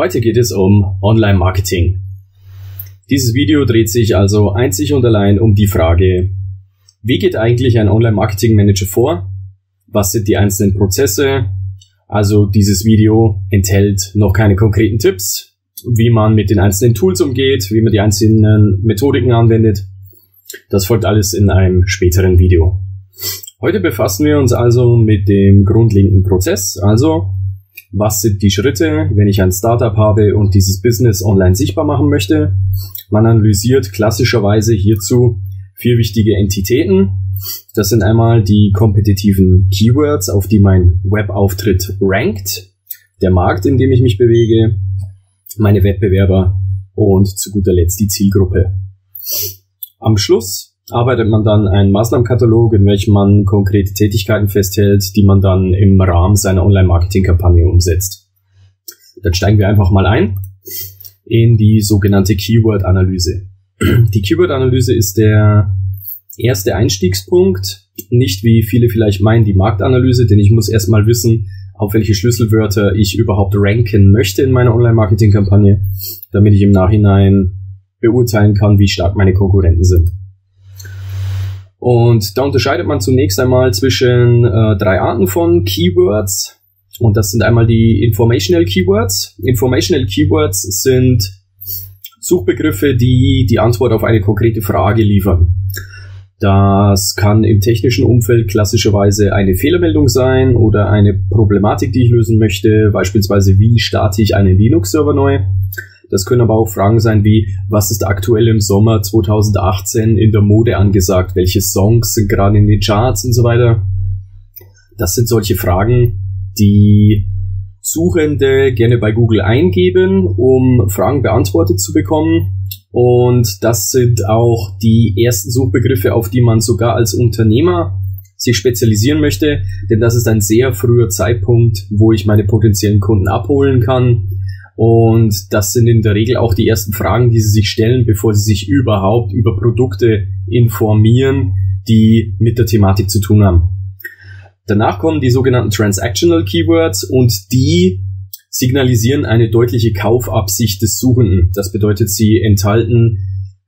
Heute geht es um Online-Marketing. Dieses Video dreht sich also einzig und allein um die Frage, wie geht eigentlich ein Online-Marketing-Manager vor? Was sind die einzelnen Prozesse? Also dieses Video enthält noch keine konkreten Tipps, wie man mit den einzelnen Tools umgeht, wie man die einzelnen Methodiken anwendet. Das folgt alles in einem späteren Video. Heute befassen wir uns also mit dem grundlegenden Prozess, also was sind die Schritte, wenn ich ein Startup habe und dieses Business online sichtbar machen möchte. Man analysiert klassischerweise hierzu vier wichtige Entitäten. Das sind einmal die kompetitiven Keywords, auf die mein Webauftritt rankt, der Markt, in dem ich mich bewege, meine Wettbewerber und zu guter Letzt die Zielgruppe. Am Schluss arbeitet man dann einen Maßnahmenkatalog, in welchem man konkrete Tätigkeiten festhält, die man dann im Rahmen seiner Online-Marketing-Kampagne umsetzt. Dann steigen wir einfach mal ein in die sogenannte Keyword-Analyse. Die Keyword-Analyse ist der erste Einstiegspunkt, nicht wie viele vielleicht meinen die Marktanalyse, denn ich muss erstmal wissen, auf welche Schlüsselwörter ich überhaupt ranken möchte in meiner Online-Marketing-Kampagne, damit ich im Nachhinein beurteilen kann, wie stark meine Konkurrenten sind. Und da unterscheidet man zunächst einmal zwischen äh, drei Arten von Keywords. Und das sind einmal die Informational Keywords. Informational Keywords sind Suchbegriffe, die die Antwort auf eine konkrete Frage liefern. Das kann im technischen Umfeld klassischerweise eine Fehlermeldung sein oder eine Problematik, die ich lösen möchte, beispielsweise wie starte ich einen Linux-Server neu. Das können aber auch Fragen sein wie, was ist aktuell im Sommer 2018 in der Mode angesagt? Welche Songs sind gerade in den Charts und so weiter? Das sind solche Fragen, die Suchende gerne bei Google eingeben, um Fragen beantwortet zu bekommen. Und das sind auch die ersten Suchbegriffe, auf die man sogar als Unternehmer sich spezialisieren möchte, denn das ist ein sehr früher Zeitpunkt, wo ich meine potenziellen Kunden abholen kann und das sind in der Regel auch die ersten Fragen, die sie sich stellen, bevor sie sich überhaupt über Produkte informieren, die mit der Thematik zu tun haben. Danach kommen die sogenannten Transactional Keywords und die signalisieren eine deutliche Kaufabsicht des Suchenden. Das bedeutet, sie enthalten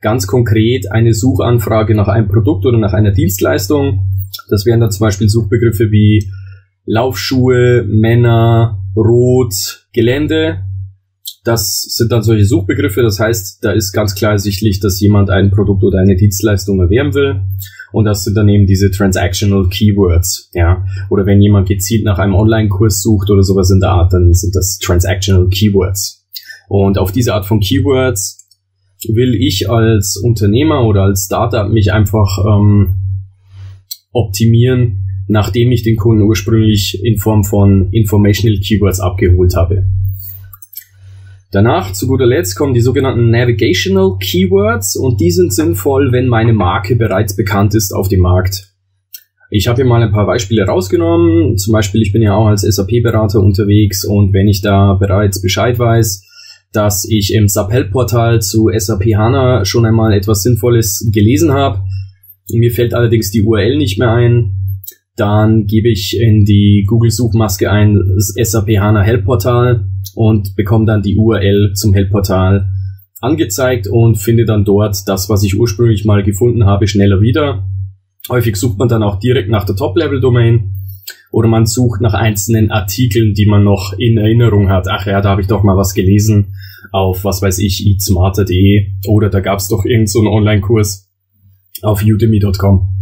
ganz konkret eine Suchanfrage nach einem Produkt oder nach einer Dienstleistung. Das wären dann zum Beispiel Suchbegriffe wie Laufschuhe, Männer, Rot, Gelände das sind dann solche Suchbegriffe. Das heißt, da ist ganz klar ersichtlich, dass jemand ein Produkt oder eine Dienstleistung erwerben will. Und das sind dann eben diese Transactional Keywords, ja. Oder wenn jemand gezielt nach einem Online-Kurs sucht oder sowas in der Art, dann sind das Transactional Keywords. Und auf diese Art von Keywords will ich als Unternehmer oder als Startup mich einfach ähm, optimieren, nachdem ich den Kunden ursprünglich in Form von Informational Keywords abgeholt habe. Danach, zu guter Letzt, kommen die sogenannten Navigational Keywords und die sind sinnvoll, wenn meine Marke bereits bekannt ist auf dem Markt. Ich habe hier mal ein paar Beispiele rausgenommen. Zum Beispiel, ich bin ja auch als SAP-Berater unterwegs und wenn ich da bereits Bescheid weiß, dass ich im SAP-Help-Portal zu SAP HANA schon einmal etwas Sinnvolles gelesen habe, mir fällt allerdings die URL nicht mehr ein, dann gebe ich in die Google-Suchmaske ein SAP HANA Help-Portal und bekomme dann die URL zum Help-Portal angezeigt und finde dann dort das, was ich ursprünglich mal gefunden habe, schneller wieder. Häufig sucht man dann auch direkt nach der Top-Level-Domain oder man sucht nach einzelnen Artikeln, die man noch in Erinnerung hat. Ach ja, da habe ich doch mal was gelesen auf, was weiß ich, eatsmarter.de oder da gab es doch irgendeinen so Online-Kurs auf udemy.com.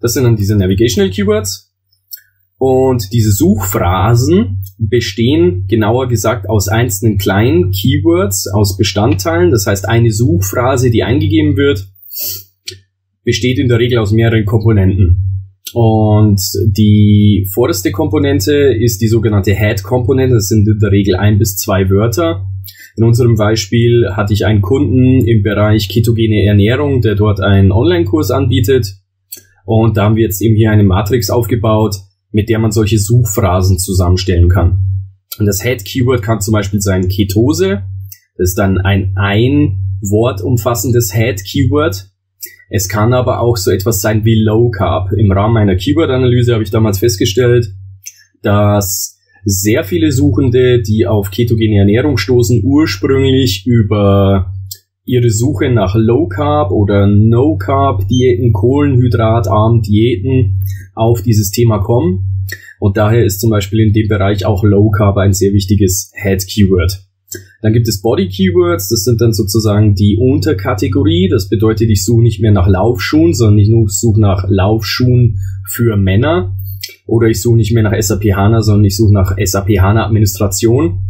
Das sind dann diese Navigational Keywords. Und diese Suchphrasen bestehen genauer gesagt aus einzelnen kleinen Keywords, aus Bestandteilen. Das heißt, eine Suchphrase, die eingegeben wird, besteht in der Regel aus mehreren Komponenten. Und die vorderste Komponente ist die sogenannte Head-Komponente. Das sind in der Regel ein bis zwei Wörter. In unserem Beispiel hatte ich einen Kunden im Bereich ketogene Ernährung, der dort einen Online-Kurs anbietet. Und da haben wir jetzt eben hier eine Matrix aufgebaut, mit der man solche Suchphrasen zusammenstellen kann. Und das Head-Keyword kann zum Beispiel sein Ketose. Das ist dann ein ein Wort umfassendes Head-Keyword. Es kann aber auch so etwas sein wie Low Carb. Im Rahmen meiner Keyword-Analyse habe ich damals festgestellt, dass sehr viele Suchende, die auf ketogene Ernährung stoßen, ursprünglich über ihre Suche nach Low Carb oder No Carb Diäten, Kohlenhydratarmen Diäten auf dieses Thema kommen. Und daher ist zum Beispiel in dem Bereich auch Low Carb ein sehr wichtiges Head Keyword. Dann gibt es Body Keywords, das sind dann sozusagen die Unterkategorie. Das bedeutet, ich suche nicht mehr nach Laufschuhen, sondern ich suche nach Laufschuhen für Männer. Oder ich suche nicht mehr nach SAP HANA, sondern ich suche nach SAP HANA Administration.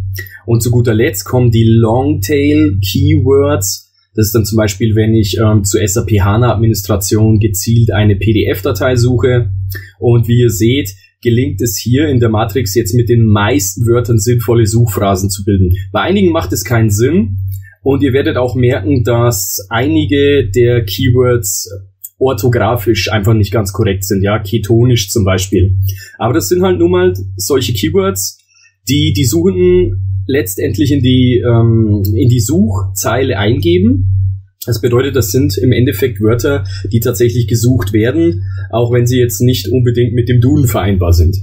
Und zu guter Letzt kommen die Longtail Keywords. Das ist dann zum Beispiel, wenn ich ähm, zu SAP HANA Administration gezielt eine PDF-Datei suche. Und wie ihr seht, gelingt es hier in der Matrix jetzt mit den meisten Wörtern sinnvolle Suchphrasen zu bilden. Bei einigen macht es keinen Sinn. Und ihr werdet auch merken, dass einige der Keywords orthografisch einfach nicht ganz korrekt sind, ja, ketonisch zum Beispiel. Aber das sind halt nun mal solche Keywords, die die Suchenden letztendlich in die, ähm, in die Suchzeile eingeben. Das bedeutet, das sind im Endeffekt Wörter, die tatsächlich gesucht werden, auch wenn sie jetzt nicht unbedingt mit dem Duden vereinbar sind.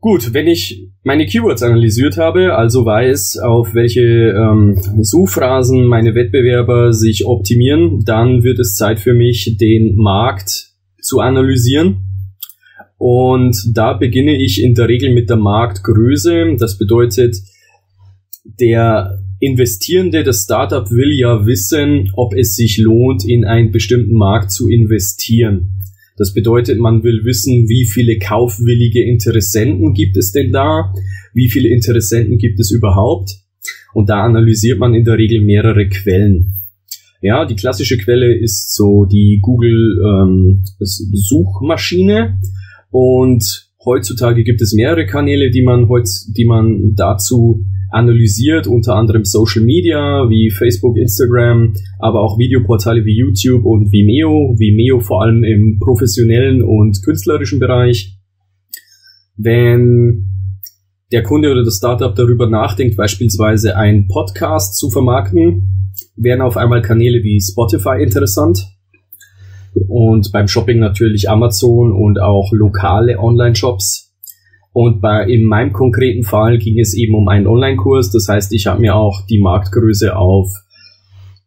Gut, wenn ich meine Keywords analysiert habe, also weiß, auf welche ähm, Suchphrasen meine Wettbewerber sich optimieren, dann wird es Zeit für mich, den Markt zu analysieren. Und da beginne ich in der Regel mit der Marktgröße. Das bedeutet, der Investierende, das Startup will ja wissen, ob es sich lohnt, in einen bestimmten Markt zu investieren. Das bedeutet, man will wissen, wie viele kaufwillige Interessenten gibt es denn da? Wie viele Interessenten gibt es überhaupt? Und da analysiert man in der Regel mehrere Quellen. Ja, die klassische Quelle ist so die Google ähm, Suchmaschine und heutzutage gibt es mehrere Kanäle, die man heut, die man dazu analysiert, unter anderem Social Media wie Facebook, Instagram, aber auch Videoportale wie YouTube und Vimeo. Vimeo vor allem im professionellen und künstlerischen Bereich. Wenn der Kunde oder das Startup darüber nachdenkt, beispielsweise einen Podcast zu vermarkten, wären auf einmal Kanäle wie Spotify interessant. Und beim Shopping natürlich Amazon und auch lokale Online-Shops und bei, in meinem konkreten Fall ging es eben um einen Online-Kurs. Das heißt, ich habe mir auch die Marktgröße auf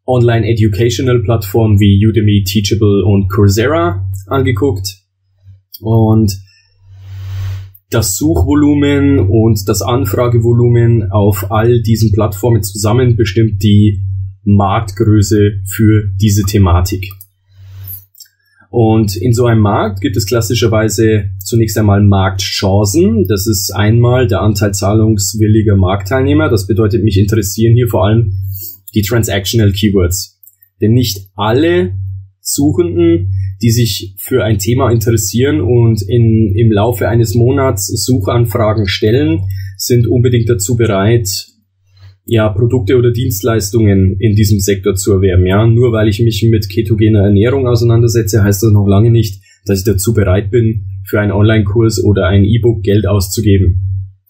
Online-Educational-Plattformen wie Udemy, Teachable und Coursera angeguckt. Und das Suchvolumen und das Anfragevolumen auf all diesen Plattformen zusammen bestimmt die Marktgröße für diese Thematik. Und in so einem Markt gibt es klassischerweise zunächst einmal Marktchancen. Das ist einmal der Anteil zahlungswilliger Marktteilnehmer. Das bedeutet, mich interessieren hier vor allem die Transactional Keywords. Denn nicht alle Suchenden, die sich für ein Thema interessieren und in, im Laufe eines Monats Suchanfragen stellen, sind unbedingt dazu bereit, ja, Produkte oder Dienstleistungen in diesem Sektor zu erwerben. Ja, nur weil ich mich mit ketogener Ernährung auseinandersetze, heißt das noch lange nicht, dass ich dazu bereit bin, für einen Online-Kurs oder ein E-Book Geld auszugeben.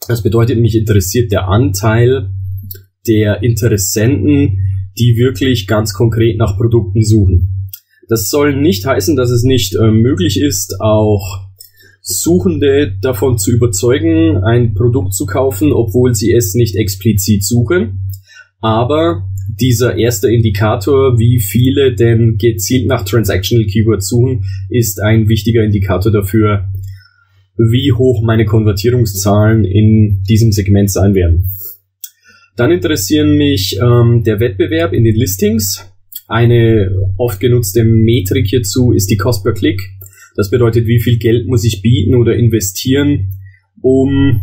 Das bedeutet, mich interessiert der Anteil der Interessenten, die wirklich ganz konkret nach Produkten suchen. Das soll nicht heißen, dass es nicht äh, möglich ist, auch Suchende davon zu überzeugen, ein Produkt zu kaufen, obwohl sie es nicht explizit suchen. Aber dieser erste Indikator, wie viele denn gezielt nach Transactional Keywords suchen, ist ein wichtiger Indikator dafür, wie hoch meine Konvertierungszahlen in diesem Segment sein werden. Dann interessieren mich ähm, der Wettbewerb in den Listings. Eine oft genutzte Metrik hierzu ist die Cost per Click. Das bedeutet, wie viel Geld muss ich bieten oder investieren, um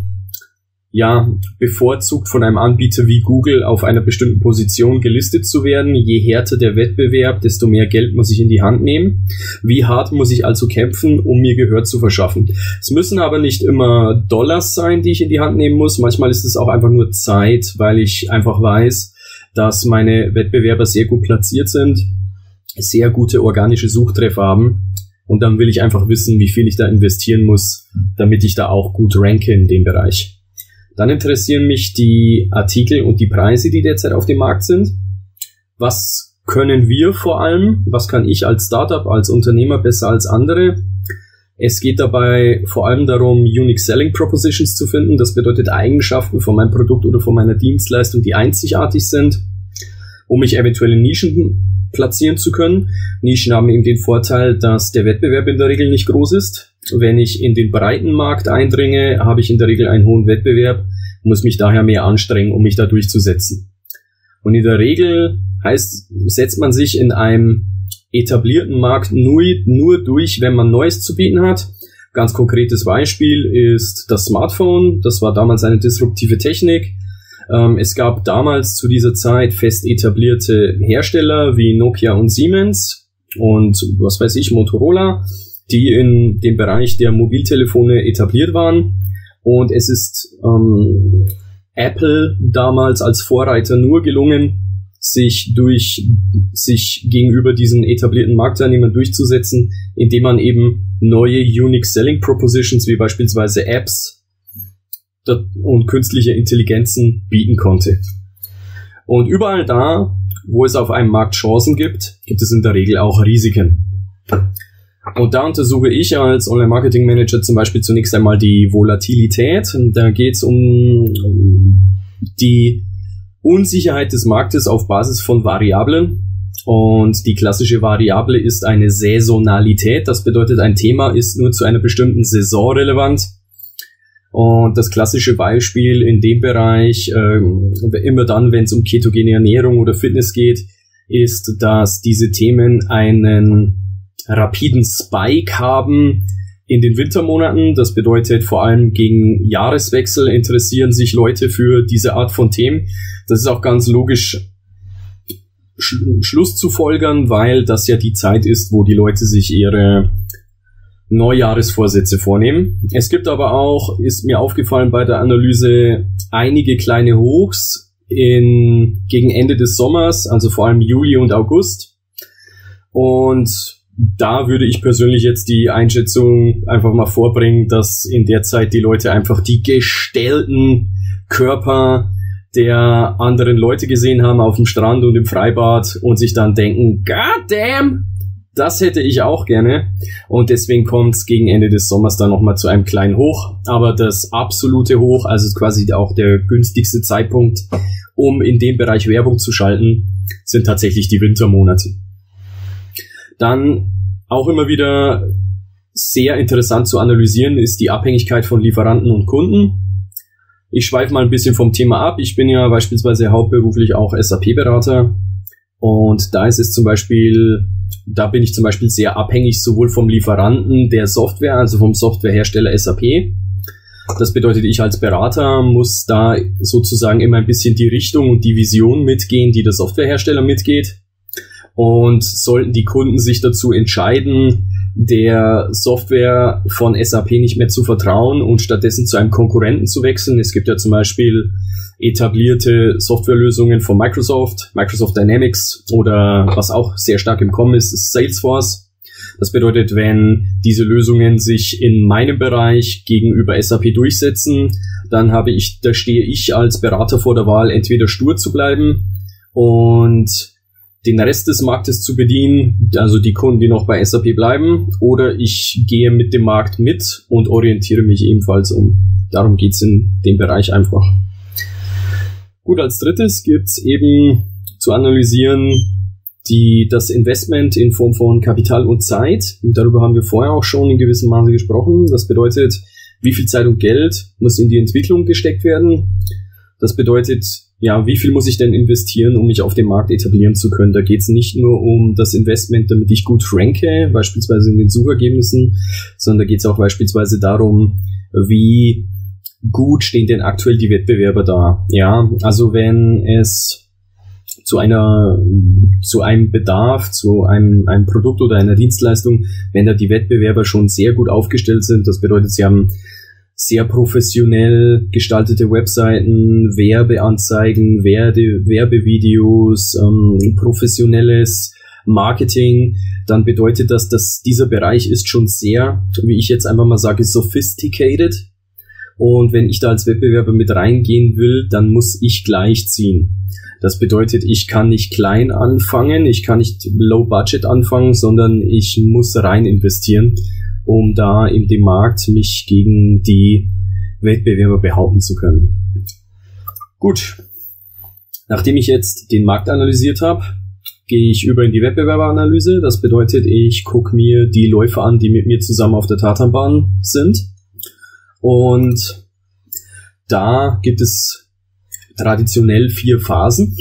ja, bevorzugt von einem Anbieter wie Google auf einer bestimmten Position gelistet zu werden. Je härter der Wettbewerb, desto mehr Geld muss ich in die Hand nehmen. Wie hart muss ich also kämpfen, um mir Gehör zu verschaffen? Es müssen aber nicht immer Dollars sein, die ich in die Hand nehmen muss. Manchmal ist es auch einfach nur Zeit, weil ich einfach weiß, dass meine Wettbewerber sehr gut platziert sind, sehr gute organische Suchtreffer haben und dann will ich einfach wissen, wie viel ich da investieren muss, damit ich da auch gut ranke in dem Bereich. Dann interessieren mich die Artikel und die Preise, die derzeit auf dem Markt sind. Was können wir vor allem? Was kann ich als Startup, als Unternehmer besser als andere? Es geht dabei vor allem darum, Unique Selling Propositions zu finden. Das bedeutet Eigenschaften von meinem Produkt oder von meiner Dienstleistung, die einzigartig sind, um mich eventuell in Nischen platzieren zu können. Nischen haben eben den Vorteil, dass der Wettbewerb in der Regel nicht groß ist. Wenn ich in den breiten Markt eindringe, habe ich in der Regel einen hohen Wettbewerb, muss mich daher mehr anstrengen, um mich da durchzusetzen. Und in der Regel heißt, setzt man sich in einem etablierten Markt nur, nur durch, wenn man Neues zu bieten hat. Ganz konkretes Beispiel ist das Smartphone. Das war damals eine disruptive Technik. Ähm, es gab damals zu dieser Zeit fest etablierte Hersteller wie Nokia und Siemens und was weiß ich, Motorola, die in dem Bereich der Mobiltelefone etabliert waren. Und es ist ähm, Apple damals als Vorreiter nur gelungen, sich durch sich gegenüber diesen etablierten Marktteilnehmern durchzusetzen, indem man eben neue Unique Selling Propositions wie beispielsweise Apps und künstliche Intelligenzen bieten konnte. Und überall da, wo es auf einem Markt Chancen gibt, gibt es in der Regel auch Risiken. Und da untersuche ich als Online-Marketing-Manager zum Beispiel zunächst einmal die Volatilität. Da geht es um die Unsicherheit des Marktes auf Basis von Variablen. Und die klassische Variable ist eine Saisonalität. Das bedeutet, ein Thema ist nur zu einer bestimmten Saison relevant. Und das klassische Beispiel in dem Bereich, äh, immer dann, wenn es um ketogene Ernährung oder Fitness geht, ist, dass diese Themen einen rapiden Spike haben, in den Wintermonaten. Das bedeutet vor allem gegen Jahreswechsel interessieren sich Leute für diese Art von Themen. Das ist auch ganz logisch Sch Schluss zu folgern, weil das ja die Zeit ist, wo die Leute sich ihre Neujahresvorsätze vornehmen. Es gibt aber auch, ist mir aufgefallen bei der Analyse, einige kleine Hochs in, gegen Ende des Sommers, also vor allem Juli und August. Und da würde ich persönlich jetzt die Einschätzung einfach mal vorbringen, dass in der Zeit die Leute einfach die gestellten Körper der anderen Leute gesehen haben auf dem Strand und im Freibad und sich dann denken, God damn, das hätte ich auch gerne. Und deswegen kommt es gegen Ende des Sommers dann nochmal zu einem kleinen Hoch. Aber das absolute Hoch, also quasi auch der günstigste Zeitpunkt, um in dem Bereich Werbung zu schalten, sind tatsächlich die Wintermonate. Dann auch immer wieder sehr interessant zu analysieren ist die Abhängigkeit von Lieferanten und Kunden. Ich schweife mal ein bisschen vom Thema ab. Ich bin ja beispielsweise hauptberuflich auch SAP-Berater und da ist es zum Beispiel, da bin ich zum Beispiel sehr abhängig sowohl vom Lieferanten der Software, also vom Softwarehersteller SAP. Das bedeutet, ich als Berater muss da sozusagen immer ein bisschen die Richtung und die Vision mitgehen, die der Softwarehersteller mitgeht. Und sollten die Kunden sich dazu entscheiden, der Software von SAP nicht mehr zu vertrauen und stattdessen zu einem Konkurrenten zu wechseln. Es gibt ja zum Beispiel etablierte Softwarelösungen von Microsoft, Microsoft Dynamics oder was auch sehr stark im Kommen ist, ist Salesforce. Das bedeutet, wenn diese Lösungen sich in meinem Bereich gegenüber SAP durchsetzen, dann habe ich, da stehe ich als Berater vor der Wahl, entweder stur zu bleiben und den Rest des Marktes zu bedienen, also die Kunden, die noch bei SAP bleiben, oder ich gehe mit dem Markt mit und orientiere mich ebenfalls um. Darum geht's in dem Bereich einfach. Gut, als drittes gibt's eben zu analysieren die, das Investment in Form von Kapital und Zeit. Und darüber haben wir vorher auch schon in gewissem Maße gesprochen. Das bedeutet, wie viel Zeit und Geld muss in die Entwicklung gesteckt werden. Das bedeutet, ja, wie viel muss ich denn investieren, um mich auf dem Markt etablieren zu können? Da geht es nicht nur um das Investment, damit ich gut ranke, beispielsweise in den Suchergebnissen, sondern da geht es auch beispielsweise darum, wie gut stehen denn aktuell die Wettbewerber da? Ja, also wenn es zu einer, zu einem Bedarf, zu einem, einem Produkt oder einer Dienstleistung, wenn da die Wettbewerber schon sehr gut aufgestellt sind, das bedeutet, sie haben sehr professionell gestaltete Webseiten, Werbeanzeigen, Werbe, Werbevideos, ähm, professionelles Marketing, dann bedeutet das, dass dieser Bereich ist schon sehr, wie ich jetzt einfach mal sage, sophisticated. Und wenn ich da als Wettbewerber mit reingehen will, dann muss ich gleichziehen. Das bedeutet, ich kann nicht klein anfangen, ich kann nicht low budget anfangen, sondern ich muss rein investieren um da in dem Markt mich gegen die Wettbewerber behaupten zu können. Gut, nachdem ich jetzt den Markt analysiert habe, gehe ich über in die Wettbewerberanalyse. Das bedeutet, ich gucke mir die Läufer an, die mit mir zusammen auf der Tatanbahn sind. Und da gibt es traditionell vier Phasen.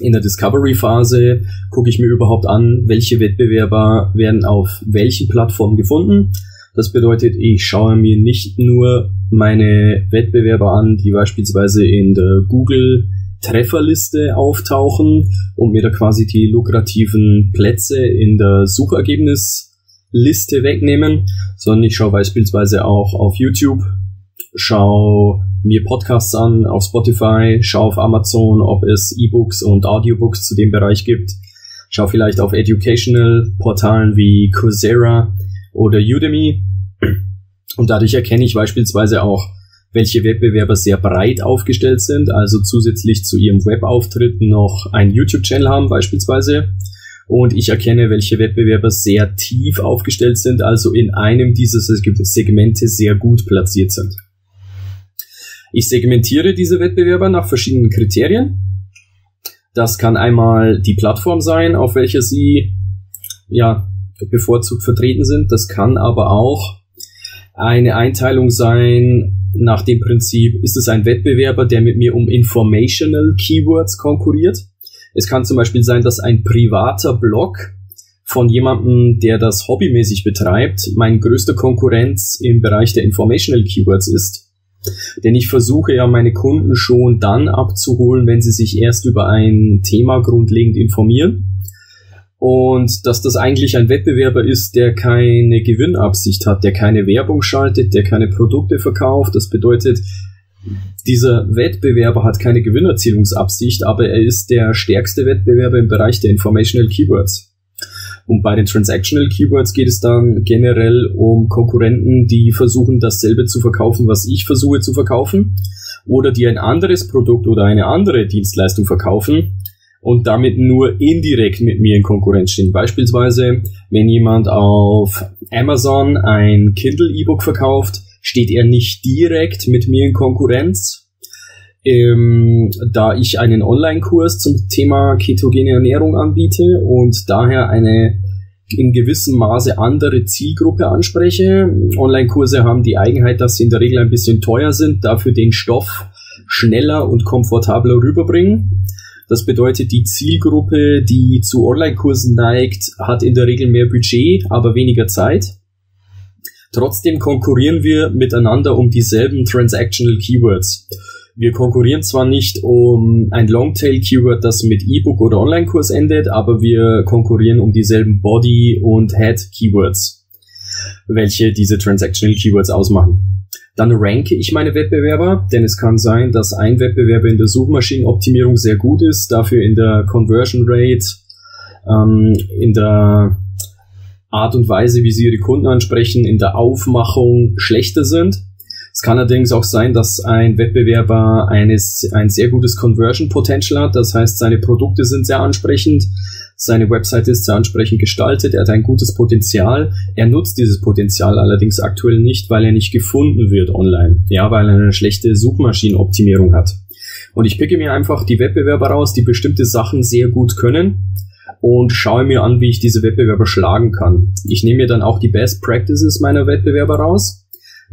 In der Discovery-Phase gucke ich mir überhaupt an, welche Wettbewerber werden auf welchen Plattformen gefunden. Das bedeutet, ich schaue mir nicht nur meine Wettbewerber an, die beispielsweise in der Google Trefferliste auftauchen und mir da quasi die lukrativen Plätze in der Suchergebnisliste wegnehmen, sondern ich schaue beispielsweise auch auf YouTube, schaue mir Podcasts an auf Spotify, schaue auf Amazon, ob es E-Books und Audiobooks zu dem Bereich gibt, schaue vielleicht auf Educational Portalen wie Coursera oder Udemy und dadurch erkenne ich beispielsweise auch welche Wettbewerber sehr breit aufgestellt sind, also zusätzlich zu ihrem Webauftritt noch einen YouTube-Channel haben beispielsweise. Und ich erkenne, welche Wettbewerber sehr tief aufgestellt sind, also in einem dieser Segmente sehr gut platziert sind. Ich segmentiere diese Wettbewerber nach verschiedenen Kriterien. Das kann einmal die Plattform sein, auf welcher sie ja bevorzugt vertreten sind. Das kann aber auch eine Einteilung sein, nach dem Prinzip, ist es ein Wettbewerber, der mit mir um Informational Keywords konkurriert. Es kann zum Beispiel sein, dass ein privater Blog von jemandem, der das hobbymäßig betreibt, mein größter Konkurrenz im Bereich der Informational Keywords ist. Denn ich versuche ja meine Kunden schon dann abzuholen, wenn sie sich erst über ein Thema grundlegend informieren und dass das eigentlich ein Wettbewerber ist, der keine Gewinnabsicht hat, der keine Werbung schaltet, der keine Produkte verkauft. Das bedeutet, dieser Wettbewerber hat keine Gewinnerzielungsabsicht, aber er ist der stärkste Wettbewerber im Bereich der Informational Keywords. Und bei den Transactional Keywords geht es dann generell um Konkurrenten, die versuchen, dasselbe zu verkaufen, was ich versuche zu verkaufen, oder die ein anderes Produkt oder eine andere Dienstleistung verkaufen, und damit nur indirekt mit mir in Konkurrenz stehen. Beispielsweise, wenn jemand auf Amazon ein Kindle E-Book verkauft, steht er nicht direkt mit mir in Konkurrenz. Ähm, da ich einen Online-Kurs zum Thema ketogene Ernährung anbiete und daher eine in gewissem Maße andere Zielgruppe anspreche. Online-Kurse haben die Eigenheit, dass sie in der Regel ein bisschen teuer sind, dafür den Stoff schneller und komfortabler rüberbringen. Das bedeutet, die Zielgruppe, die zu Online-Kursen neigt, hat in der Regel mehr Budget, aber weniger Zeit. Trotzdem konkurrieren wir miteinander um dieselben Transactional Keywords. Wir konkurrieren zwar nicht um ein Longtail-Keyword, das mit E-Book oder Online-Kurs endet, aber wir konkurrieren um dieselben Body- und Head-Keywords, welche diese Transactional Keywords ausmachen. Dann ranke ich meine Wettbewerber, denn es kann sein, dass ein Wettbewerber in der Suchmaschinenoptimierung sehr gut ist, dafür in der Conversion Rate, ähm, in der Art und Weise, wie sie ihre Kunden ansprechen, in der Aufmachung schlechter sind. Es kann allerdings auch sein, dass ein Wettbewerber eines, ein sehr gutes Conversion Potential hat. Das heißt, seine Produkte sind sehr ansprechend, seine Webseite ist sehr ansprechend gestaltet, er hat ein gutes Potenzial. Er nutzt dieses Potenzial allerdings aktuell nicht, weil er nicht gefunden wird online. Ja, weil er eine schlechte Suchmaschinenoptimierung hat. Und ich picke mir einfach die Wettbewerber raus, die bestimmte Sachen sehr gut können und schaue mir an, wie ich diese Wettbewerber schlagen kann. Ich nehme mir dann auch die Best Practices meiner Wettbewerber raus.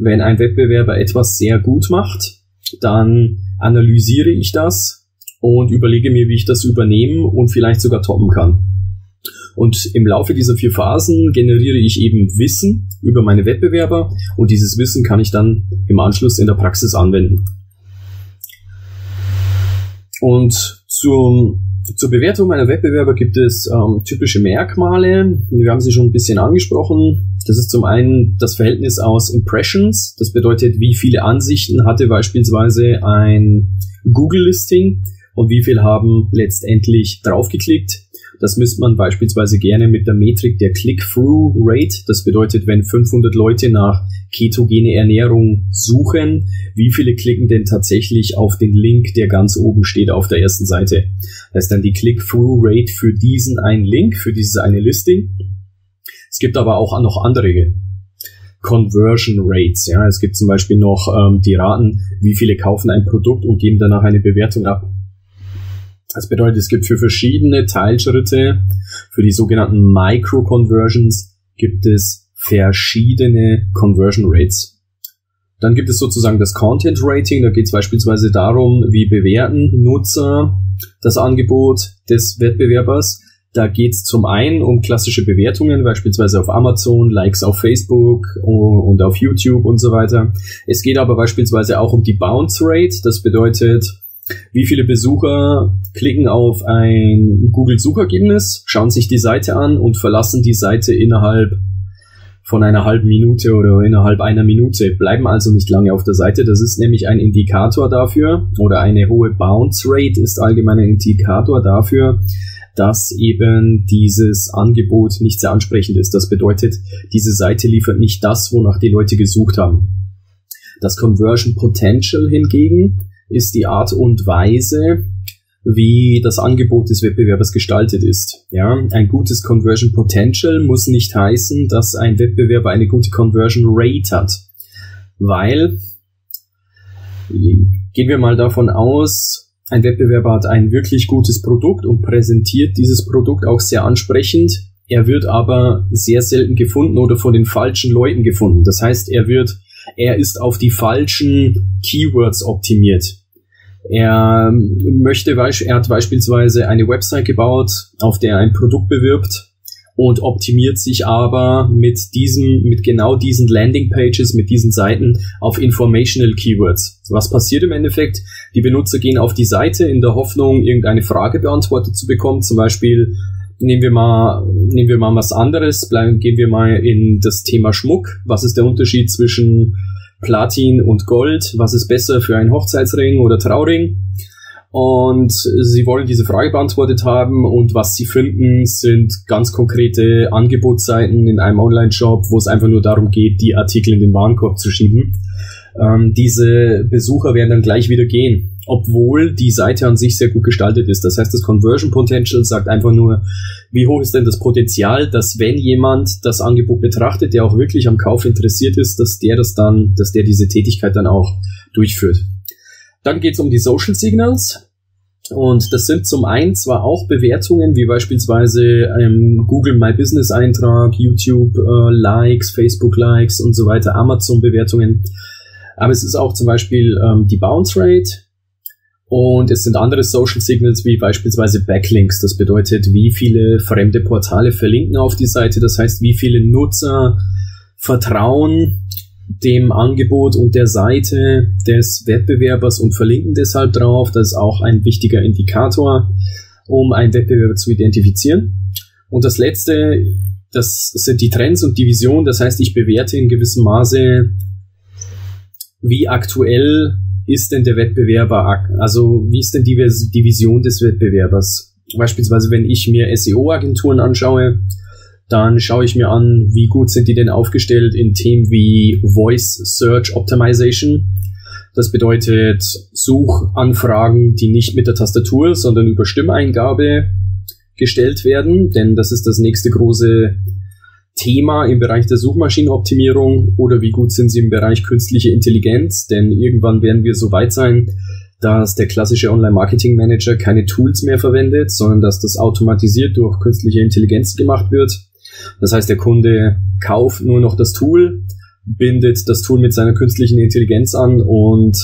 Wenn ein Wettbewerber etwas sehr gut macht, dann analysiere ich das und überlege mir, wie ich das übernehmen und vielleicht sogar toppen kann. Und im Laufe dieser vier Phasen generiere ich eben Wissen über meine Wettbewerber und dieses Wissen kann ich dann im Anschluss in der Praxis anwenden. Und zum, zur Bewertung meiner Wettbewerber gibt es ähm, typische Merkmale. Wir haben sie schon ein bisschen angesprochen. Das ist zum einen das Verhältnis aus Impressions. Das bedeutet, wie viele Ansichten hatte beispielsweise ein Google-Listing und wie viel haben letztendlich draufgeklickt. Das misst man beispielsweise gerne mit der Metrik der Click-Through-Rate. Das bedeutet, wenn 500 Leute nach ketogene Ernährung suchen, wie viele klicken denn tatsächlich auf den Link, der ganz oben steht auf der ersten Seite. Das ist dann die Click-Through-Rate für diesen einen Link, für dieses eine Listing. Es gibt aber auch noch andere Conversion Rates. Ja, es gibt zum Beispiel noch ähm, die Raten, wie viele kaufen ein Produkt und geben danach eine Bewertung ab. Das bedeutet, es gibt für verschiedene Teilschritte, für die sogenannten Micro-Conversions, gibt es verschiedene Conversion Rates. Dann gibt es sozusagen das Content Rating, da geht es beispielsweise darum, wie bewerten Nutzer das Angebot des Wettbewerbers. Da geht es zum einen um klassische Bewertungen, beispielsweise auf Amazon, Likes auf Facebook und auf YouTube und so weiter. Es geht aber beispielsweise auch um die Bounce Rate. Das bedeutet, wie viele Besucher klicken auf ein Google-Suchergebnis, schauen sich die Seite an und verlassen die Seite innerhalb von einer halben Minute oder innerhalb einer Minute, bleiben also nicht lange auf der Seite. Das ist nämlich ein Indikator dafür oder eine hohe Bounce Rate ist allgemein ein Indikator dafür, dass eben dieses Angebot nicht sehr ansprechend ist. Das bedeutet, diese Seite liefert nicht das, wonach die Leute gesucht haben. Das Conversion Potential hingegen ist die Art und Weise, wie das Angebot des Wettbewerbers gestaltet ist. Ja, ein gutes Conversion Potential muss nicht heißen, dass ein Wettbewerber eine gute Conversion Rate hat, weil gehen wir mal davon aus, ein Wettbewerber hat ein wirklich gutes Produkt und präsentiert dieses Produkt auch sehr ansprechend. Er wird aber sehr selten gefunden oder von den falschen Leuten gefunden. Das heißt, er wird, er ist auf die falschen Keywords optimiert. Er möchte, er hat beispielsweise eine Website gebaut, auf der er ein Produkt bewirbt und optimiert sich aber mit diesem, mit genau diesen Landing Pages, mit diesen Seiten auf Informational Keywords. Was passiert im Endeffekt? Die Benutzer gehen auf die Seite in der Hoffnung, irgendeine Frage beantwortet zu bekommen, zum Beispiel nehmen wir mal, nehmen wir mal was anderes, bleiben, gehen wir mal in das Thema Schmuck. Was ist der Unterschied zwischen Platin und Gold, was ist besser für einen Hochzeitsring oder Trauring? Und sie wollen diese Frage beantwortet haben und was sie finden, sind ganz konkrete Angebotsseiten in einem Online-Shop, wo es einfach nur darum geht, die Artikel in den Warenkorb zu schieben. Ähm, diese Besucher werden dann gleich wieder gehen obwohl die Seite an sich sehr gut gestaltet ist. Das heißt, das Conversion Potential sagt einfach nur, wie hoch ist denn das Potenzial, dass wenn jemand das Angebot betrachtet, der auch wirklich am Kauf interessiert ist, dass der das dann, dass der diese Tätigkeit dann auch durchführt. Dann geht es um die Social Signals. Und das sind zum einen zwar auch Bewertungen, wie beispielsweise ähm, Google My Business Eintrag, YouTube äh, Likes, Facebook Likes und so weiter, Amazon Bewertungen. Aber es ist auch zum Beispiel ähm, die Bounce Rate, und es sind andere Social Signals wie beispielsweise Backlinks. Das bedeutet, wie viele fremde Portale verlinken auf die Seite. Das heißt, wie viele Nutzer vertrauen dem Angebot und der Seite des Wettbewerbers und verlinken deshalb drauf. Das ist auch ein wichtiger Indikator, um einen Wettbewerber zu identifizieren. Und das letzte, das sind die Trends und die Vision. Das heißt, ich bewerte in gewissem Maße, wie aktuell ist denn der Wettbewerber, also wie ist denn die, die Vision des Wettbewerbers? Beispielsweise, wenn ich mir SEO-Agenturen anschaue, dann schaue ich mir an, wie gut sind die denn aufgestellt in Themen wie Voice Search Optimization. Das bedeutet Suchanfragen, die nicht mit der Tastatur, sondern über Stimmeingabe gestellt werden, denn das ist das nächste große Thema im Bereich der Suchmaschinenoptimierung oder wie gut sind sie im Bereich künstliche Intelligenz? Denn irgendwann werden wir so weit sein, dass der klassische Online-Marketing-Manager keine Tools mehr verwendet, sondern dass das automatisiert durch künstliche Intelligenz gemacht wird. Das heißt, der Kunde kauft nur noch das Tool, bindet das Tool mit seiner künstlichen Intelligenz an und